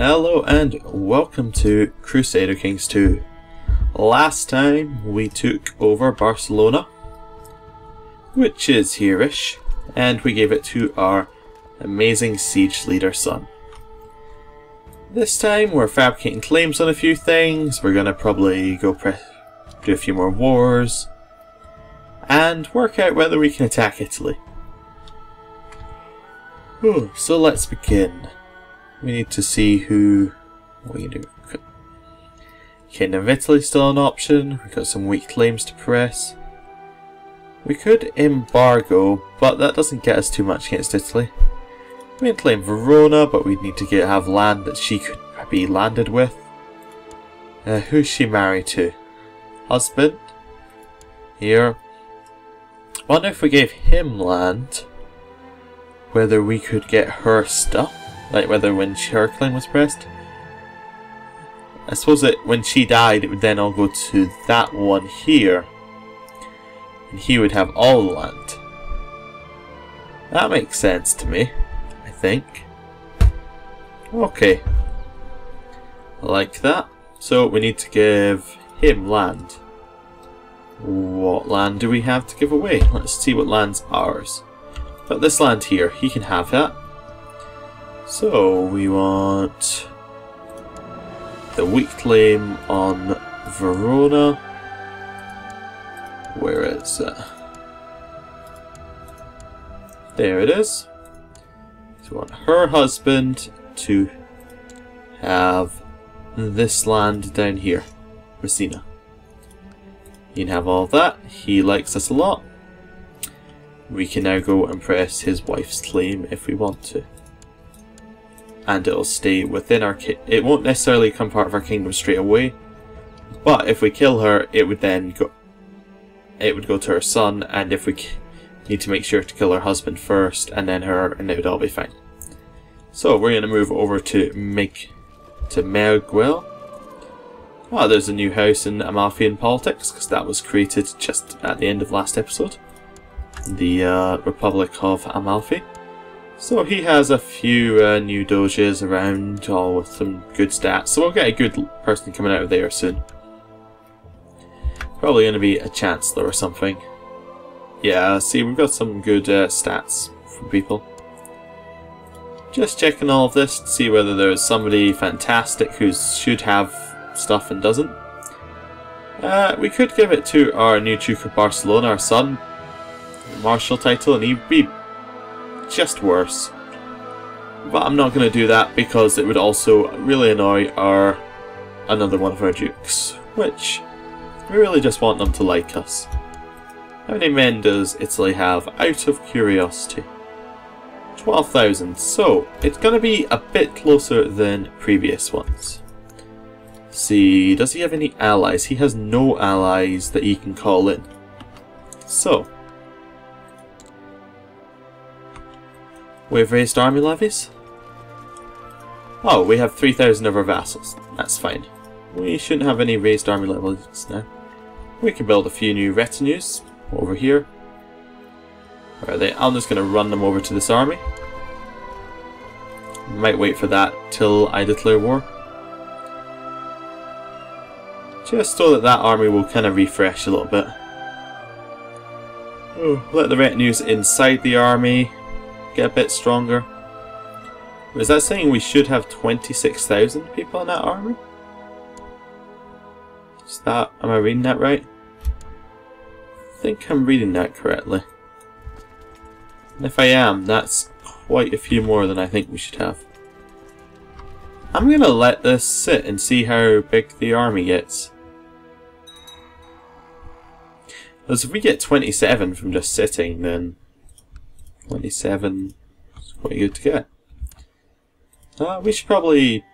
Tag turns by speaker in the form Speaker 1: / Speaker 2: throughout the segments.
Speaker 1: Hello and welcome to Crusader Kings 2. Last time we took over Barcelona, which is here-ish, and we gave it to our amazing siege leader son. This time we're fabricating claims on a few things, we're gonna probably go do a few more wars, and work out whether we can attack Italy. so let's begin. We need to see who we do. Kingdom of Italy still an option. We've got some weak claims to press. We could embargo, but that doesn't get us too much against Italy. We can claim Verona, but we'd need to get have land that she could be landed with. Uh, who's she married to? Husband? Here. Wonder if we gave him land, whether we could get her stuff. Like whether when her claim was pressed. I suppose that when she died, it would then all go to that one here. And he would have all the land. That makes sense to me, I think. Okay. I like that. So we need to give him land. What land do we have to give away? Let's see what land's ours. But this land here, he can have that. So we want the weak claim on Verona. Where is it? There it is. So we want her husband to have this land down here, Messina. He can have all that. He likes us a lot. We can now go and press his wife's claim if we want to and it'll stay within our it won't necessarily become part of our kingdom straight away but if we kill her it would then go it would go to her son and if we need to make sure to kill her husband first and then her and it would all be fine. So we're going to move over to make to Merguel oh there's a new house in Amalfian politics because that was created just at the end of last episode. The uh, Republic of Amalfi so he has a few uh, new doges around, all with some good stats. So we'll get a good person coming out of there soon. Probably going to be a chancellor or something. Yeah, see, we've got some good uh, stats from people. Just checking all of this to see whether there's somebody fantastic who should have stuff and doesn't. Uh, we could give it to our new Duke of Barcelona, our son, Marshal title, and he'd be just worse. But I'm not going to do that because it would also really annoy our another one of our dukes, which we really just want them to like us. How many men does Italy have out of curiosity? 12,000, so it's going to be a bit closer than previous ones. See, does he have any allies? He has no allies that he can call in. So, We've raised army levies? Oh, we have 3,000 of our vassals. That's fine. We shouldn't have any raised army levies now. We can build a few new retinues over here. Where are they? I'm just going to run them over to this army. Might wait for that till I declare war. Just so that that army will kind of refresh a little bit. Oh, let the retinues inside the army get a bit stronger. Is that saying we should have 26,000 people in that army? Is that, am I reading that right? I think I'm reading that correctly. And if I am, that's quite a few more than I think we should have. I'm gonna let this sit and see how big the army gets. Because if we get 27 from just sitting, then 27 is quite good to get. Uh, we should probably...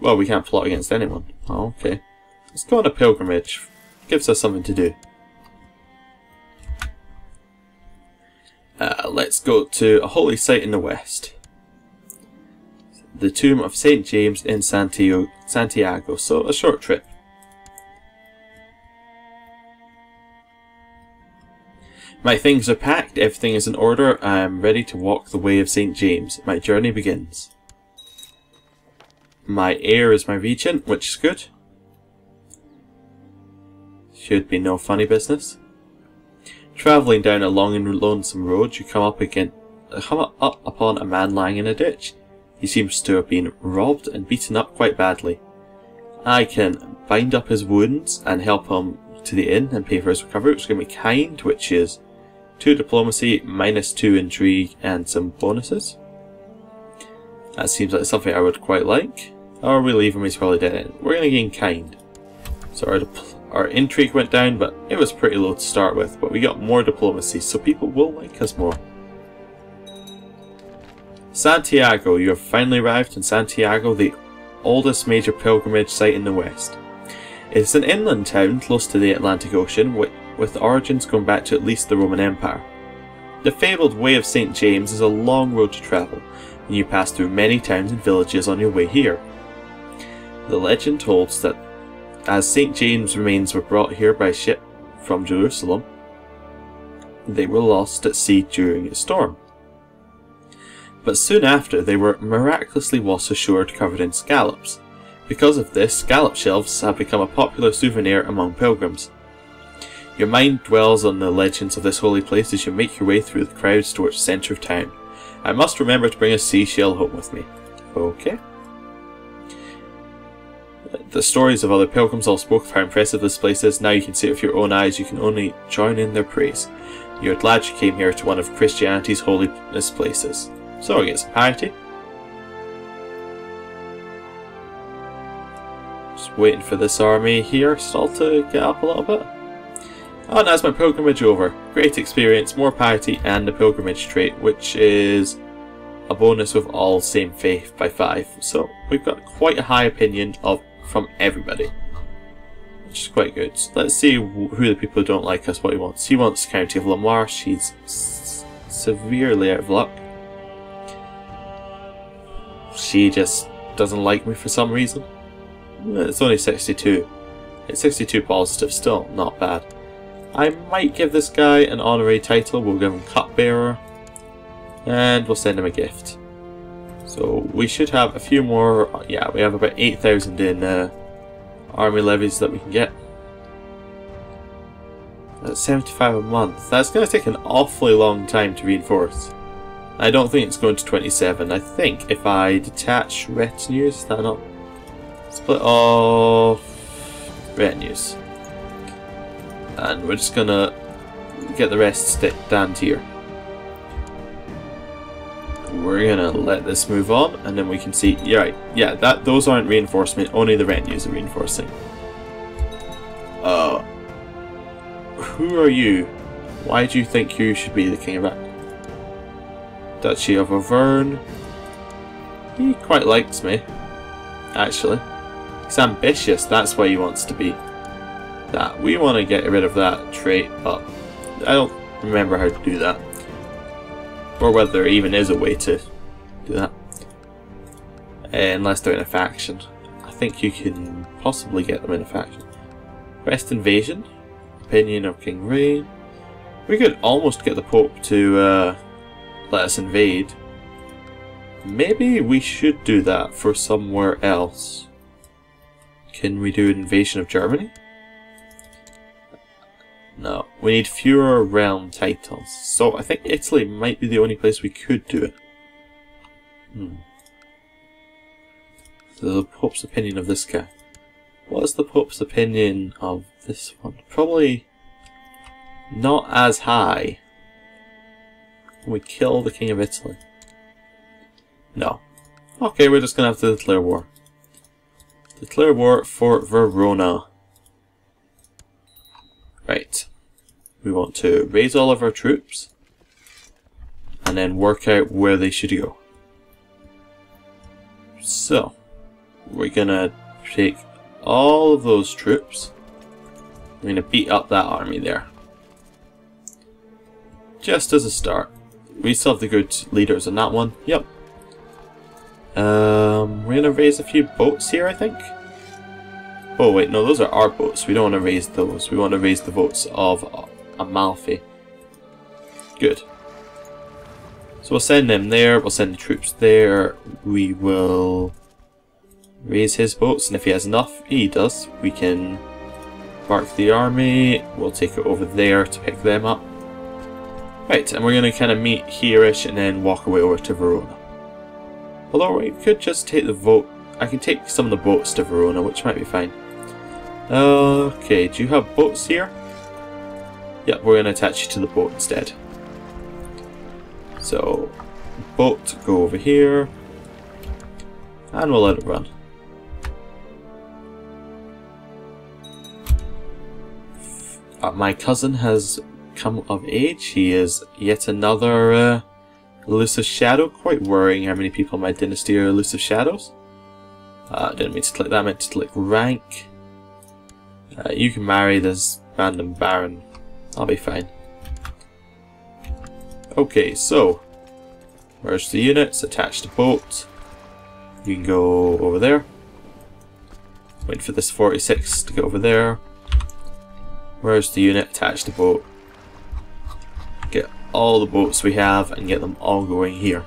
Speaker 1: Well, we can't plot against anyone. Oh, okay. Let's go on a pilgrimage. Gives us something to do. Uh, let's go to a holy site in the west. The tomb of St. James in Santiago. So, a short trip. My things are packed, everything is in order, I am ready to walk the way of St. James. My journey begins. my heir is my regent, which is good. Should be no funny business. Travelling down a long and lonesome road, you come up again, come up upon a man lying in a ditch. He seems to have been robbed and beaten up quite badly. I can bind up his wounds and help him to the inn and pay for his recovery, which is going to be kind, which is 2 diplomacy, minus 2 intrigue, and some bonuses. That seems like something I would quite like. Or we leave he's probably dead. We're going to gain kind. So our, our intrigue went down, but it was pretty low to start with. But we got more diplomacy, so people will like us more. Santiago, you have finally arrived in Santiago, the oldest major pilgrimage site in the West. It is an inland town close to the Atlantic Ocean, with origins going back to at least the Roman Empire. The fabled Way of St. James is a long road to travel, and you pass through many towns and villages on your way here. The legend holds that as St. James' remains were brought here by ship from Jerusalem, they were lost at sea during a storm. But soon after, they were miraculously washed ashore covered in scallops. Because of this, scallop shells have become a popular souvenir among pilgrims. Your mind dwells on the legends of this holy place as you make your way through the crowds towards the centre of town. I must remember to bring a seashell home with me. Okay. The stories of other pilgrims all spoke of how impressive this place is. Now you can see it with your own eyes. You can only join in their praise. You're glad you came here to one of Christianity's holiest places. So I get some piety. Just waiting for this army here still to get up a little bit. Oh, that's my pilgrimage over. Great experience, more piety, and the pilgrimage trait, which is a bonus with all same faith by 5. So we've got quite a high opinion of from everybody. Which is quite good. So let's see who the people who don't like us, what he wants. He wants County of La she's severely out of luck. She just doesn't like me for some reason. It's only 62. It's 62 positive, still not bad. I might give this guy an honorary title. We'll give him Cupbearer. And we'll send him a gift. So we should have a few more. Yeah, we have about 8,000 in uh, army levies that we can get. That's 75 a month. That's going to take an awfully long time to reinforce. I don't think it's going to 27. I think if I detach retinues, that not? Split off retinues and we're just gonna get the rest down here. We're gonna let this move on, and then we can see. Yeah, right. Yeah, that those aren't reinforcement. Only the retinues are reinforcing. Uh, who are you? Why do you think you should be the king of Ac Duchy of Auvergne? He quite likes me, actually. He's ambitious. That's why he wants to be that. We want to get rid of that trait, but I don't remember how to do that. Or whether there even is a way to do that. unless they're in a faction. I think you can possibly get them in a faction. West Invasion. Opinion of King Ray. We could almost get the Pope to uh, let us invade. Maybe we should do that for somewhere else. Can we do an invasion of Germany? No, we need fewer realm titles. So I think Italy might be the only place we could do it. Hmm. The Pope's opinion of this guy. What is the Pope's opinion of this one? Probably not as high. We kill the King of Italy. No. Okay, we're just gonna have to declare war. Declare war for Verona. Right. We want to raise all of our troops and then work out where they should go. So, we're gonna take all of those troops. We're gonna beat up that army there. Just as a start. We still have the good leaders in that one. Yep. Um, we're gonna raise a few boats here, I think. Oh wait, no, those are our boats. We don't want to raise those. We want to raise the votes of Amalfi. Good. So we'll send them there. We'll send the troops there. We will raise his boats, and if he has enough, he does, we can mark the army, we'll take it over there to pick them up. Right, and we're going to kind of meet here-ish and then walk away over to Verona. Although we could just take the vote, I can take some of the boats to Verona, which might be fine. Okay, do you have boats here? Yep, we're going to attach you to the boat instead. So, boat, go over here, and we'll let it run. Uh, my cousin has come of age. He is yet another uh, elusive shadow. Quite worrying how many people in my dynasty are elusive shadows. Uh, didn't mean to click that, I meant to click rank. Uh, you can marry this random baron. I'll be fine. Okay, so where's the units, attached to boat. You can go over there. Wait for this 46 to go over there. Where's the unit, attached to boat. Get all the boats we have and get them all going here.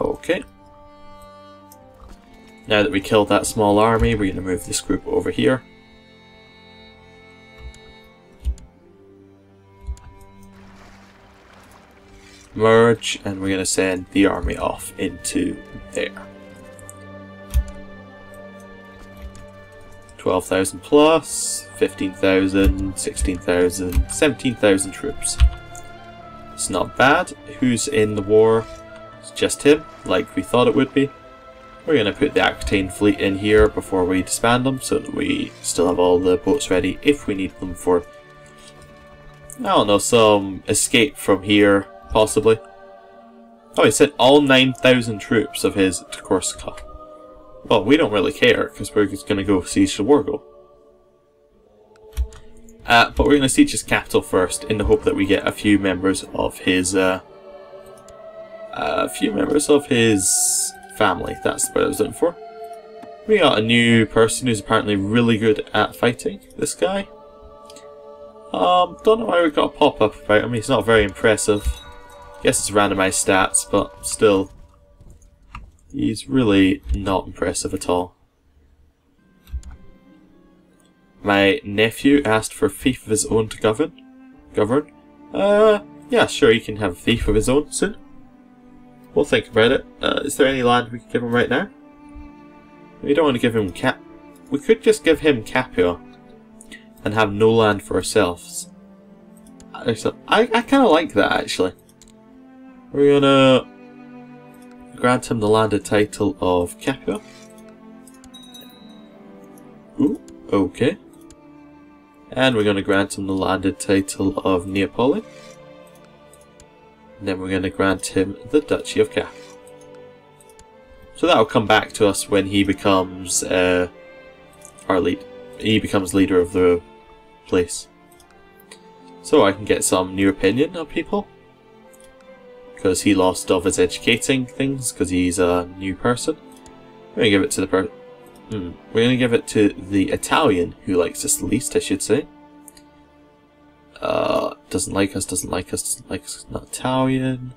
Speaker 1: Okay. Now that we killed that small army, we're going to move this group over here. Merge, and we're going to send the army off into there. 12,000 plus, 15,000, 16,000, 17,000 troops. It's not bad. Who's in the war? It's just him, like we thought it would be. We're going to put the Aquitaine fleet in here before we disband them so that we still have all the boats ready if we need them for, I don't know, some escape from here, possibly. Oh, he sent all 9,000 troops of his to Corsica. Well, we don't really care, because we're just going to go siege the Wargo. Uh, but we're going to siege his capital first, in the hope that we get a few members of his, uh, a few members of his family. That's what I was looking for. We got a new person who's apparently really good at fighting. This guy. Um, don't know why we got a pop-up about him. He's not very impressive. Guess it's randomized stats, but still. He's really not impressive at all. My nephew asked for a fief of his own to govern. Govern? Uh, yeah, sure, he can have a fief of his own soon. We'll think about it. Uh, is there any land we can give him right now? We don't want to give him Cap... We could just give him Capua and have no land for ourselves. I, I kind of like that, actually. We're gonna grant him the landed title of Capua. Ooh, okay. And we're to grant him the landed title of Neapoli. And then we're to grant him the Duchy of Capua. So that'll come back to us when he becomes uh, our lead. He becomes leader of the place. So I can get some new opinion of people because he lost of his educating things because he's a new person. We're gonna give it to the per hmm. We're gonna give it to the Italian who likes us the least, I should say. Uh, doesn't like us, doesn't like us, doesn't like us, not Italian.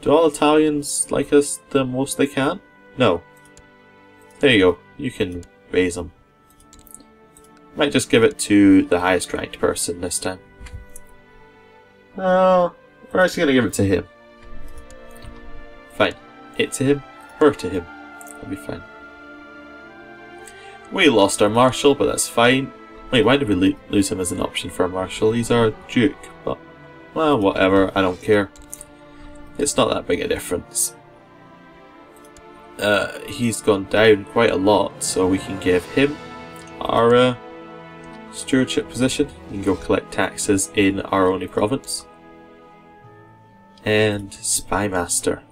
Speaker 1: Do all Italians like us the most they can? No. There you go. You can raise them. Might just give it to the highest ranked person this time. Uh, we're actually gonna give it to him. Fine. It to him, her to him. That'll be fine. We lost our Marshal, but that's fine. Wait, why did we lo lose him as an option for a Marshal? He's our Duke, but... Well, whatever, I don't care. It's not that big a difference. Uh, he's gone down quite a lot, so we can give him our uh, stewardship position. We can go collect taxes in our only province. And Spymaster.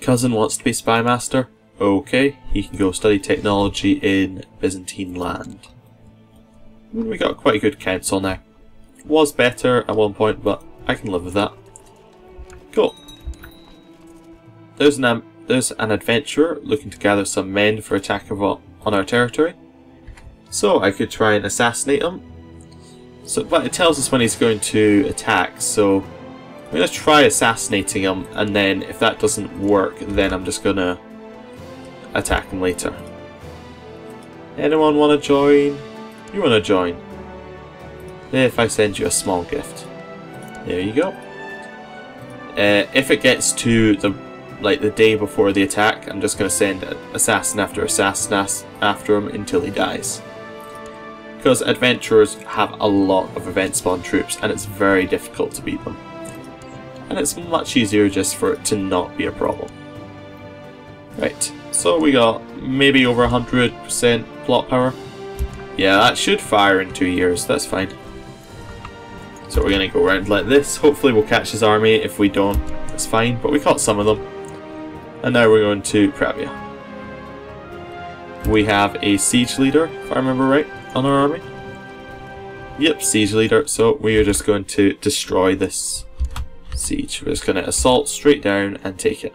Speaker 1: Cousin wants to be spymaster. Okay, he can go study technology in Byzantine land. We got quite a good council now. Was better at one point, but I can live with that. Cool. There's an, um, there's an adventurer looking to gather some men for attack of, on our territory. So I could try and assassinate him. So, but it tells us when he's going to attack, so I'm going to try assassinating him, and then if that doesn't work, then I'm just going to attack him later. Anyone want to join? You want to join? If I send you a small gift. There you go. Uh, if it gets to the like the day before the attack, I'm just going to send assassin after assassin after him until he dies. Because adventurers have a lot of event spawn troops and it's very difficult to beat them and it's much easier just for it to not be a problem. Right, so we got maybe over 100% plot power. Yeah, that should fire in two years, that's fine. So we're going to go around like this. Hopefully we'll catch his army. If we don't, that's fine. But we caught some of them. And now we're going to Pavia. We have a siege leader, if I remember right, on our army. Yep, siege leader. So we are just going to destroy this siege. We're just going to assault straight down and take it.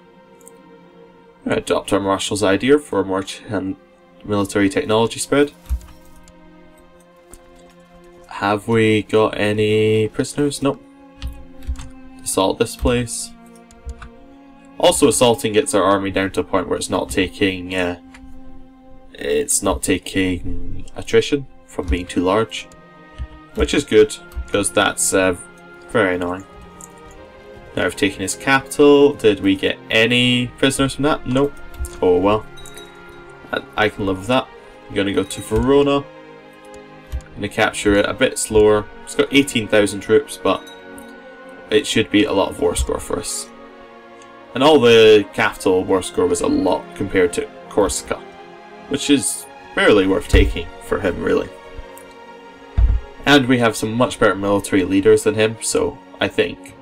Speaker 1: adopt our marshal's idea for a more military technology spread. Have we got any prisoners? Nope. Assault this place. Also, assaulting gets our army down to a point where it's not taking uh, it's not taking attrition from being too large, which is good because that's uh, very annoying. Now I've taken his capital. Did we get any prisoners from that? Nope. Oh well. I, can live with that. I'm going to go to Verona. I'm going to capture it a bit slower. It's got 18,000 troops, but it should be a lot of war score for us. And all the capital war score was a lot compared to Corsica, which is barely worth taking for him, really. And we have some much better military leaders than him, so I think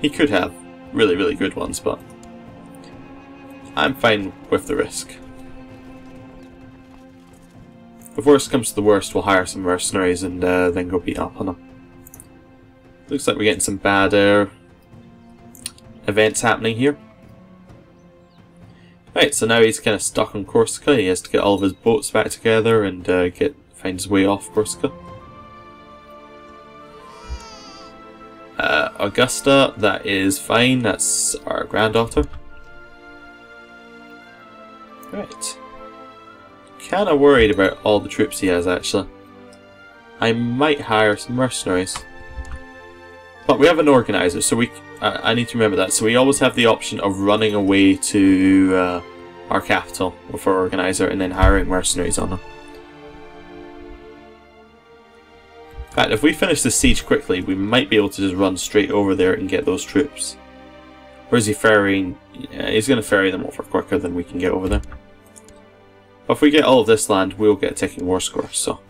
Speaker 1: he could have really, really good ones, but I'm fine with the risk. If worst comes to the worst, we'll hire some mercenaries and uh, then go beat up on them. Looks like we're getting some bad uh, events happening here. Right, so now he's kind of stuck on Corsica. He has to get all of his boats back together and uh, get find his way off Corsica. Uh, Augusta, that is fine. That's our granddaughter. Right. Kinda worried about all the troops he has, actually. I might hire some mercenaries. But we have an organizer, so we... I need to remember that. So we always have the option of running away to uh, our capital with our organizer and then hiring mercenaries on them. In fact, if we finish the siege quickly, we might be able to just run straight over there and get those troops. Or is he ferrying? Yeah, he's going to ferry them over quicker than we can get over there. But if we get all of this land, we'll get a ticking war score, so...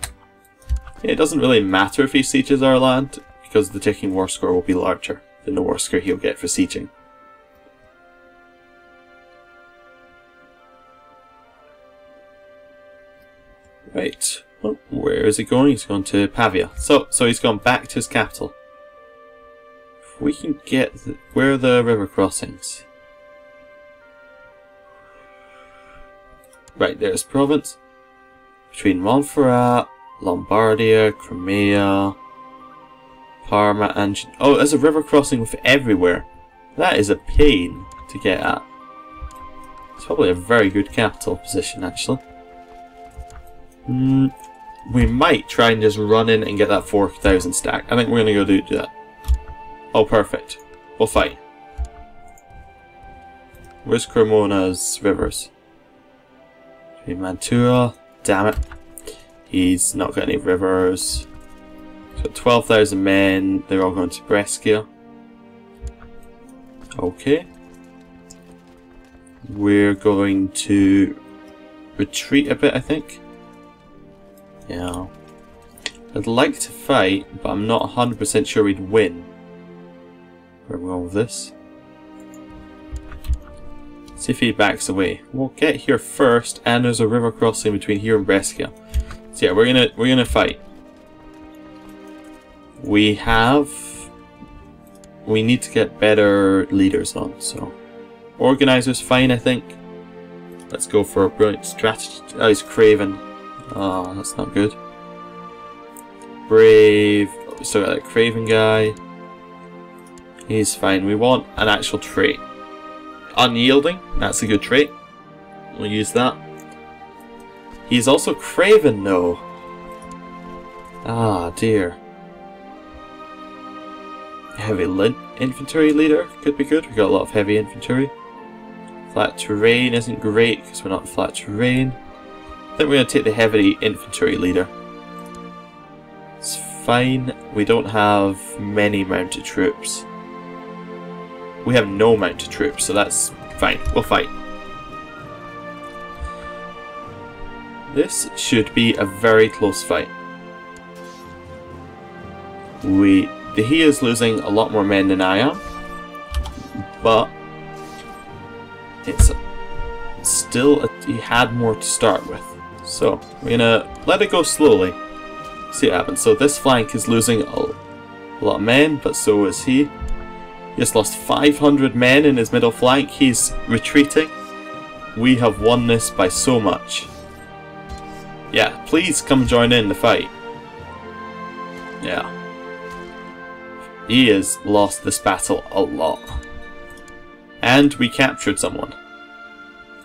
Speaker 1: It doesn't really matter if he sieges our land, because the ticking war score will be larger than the war score he'll get for sieging. Right. Where is he going? He's gone to Pavia. So, so he's gone back to his capital. If we can get the, where are the river crossings? Right, there's province between Montferrat, Lombardia, Cremona, Parma, and oh, there's a river crossing with everywhere. That is a pain to get at. It's probably a very good capital position, actually. Mm, we might try and just run in and get that 4,000 stack. I think we're going to go do, do that. Oh, perfect. We'll fight. Where's Cremona's rivers? Mantua. Damn it. He's not got any rivers. So 12,000 men. They're all going to Brescia. Okay. We're going to retreat a bit, I think. Yeah. I'd like to fight, but I'm not 100% sure we'd win. Where we with this? See if he backs away. We'll get here first, and there's a river crossing between here and Brescia. So yeah, we're gonna we're gonna fight. We have we need to get better leaders on, so organizers fine I think. Let's go for a brilliant strategy. Oh, he's Craven. Oh, that's not good. Brave. We still got that Craven guy. He's fine. We want an actual trait. Unyielding, that's a good trait. We'll use that. He's also Craven, though. Ah, dear. Heavy lint infantry leader could be good. We got a lot of heavy infantry. Flat terrain isn't great because we're not flat terrain. I think we're going to take the heavy infantry leader. It's fine. We don't have many mounted troops. We have no mounted troops, so that's fine. We'll fight. This should be a very close fight. We he is losing a lot more men than I am, but it's still a, he had more to start with. So we're gonna let it go slowly. See what happens. So this flank is losing a, lot of men, but so is he. He has lost 500 men in his middle flank. He's retreating. We have won this by so much. Yeah, please come join in the fight. Yeah. He has lost this battle a lot. And we captured someone.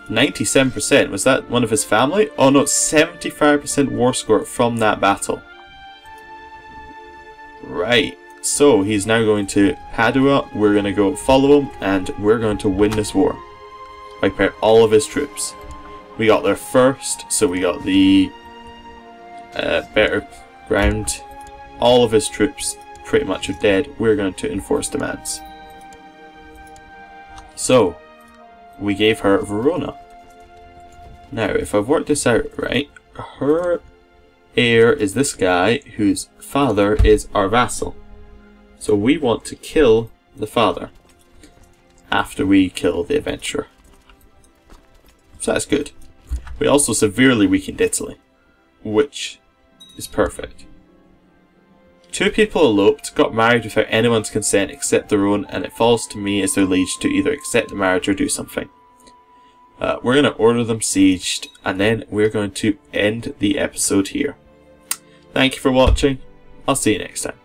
Speaker 1: 97%, was that one of his family? Oh no, 75% war score from that battle. Right, so he's now going to Padua, we're going to go follow him, and we're going to win this war. Out all of his troops. We got there first, so we got the uh, better ground. All of his troops pretty much are dead, we're going to enforce demands. So, we gave her Verona. Now, if I've worked this out right, her heir is this guy whose father is our vassal. So we want to kill the father after we kill the adventurer. So that's good. We also severely weakened Italy, which is perfect. Two people eloped, got married without anyone's consent except their own, and it falls to me as their liege to either accept the marriage or do something. Uh, we're going to order them sieged, and then we're going to end the episode here. Thank you for watching. I'll see you next time.